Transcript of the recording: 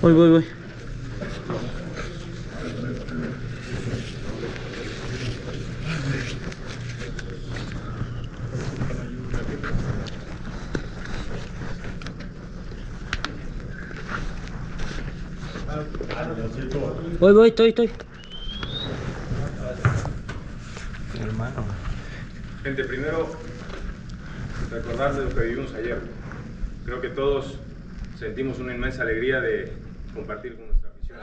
Voy, voy, voy. Voy, voy, estoy, estoy. Hermano. Gente, primero recordar de lo que vivimos ayer. Creo que todos sentimos una inmensa alegría de compartir con nuestra afición.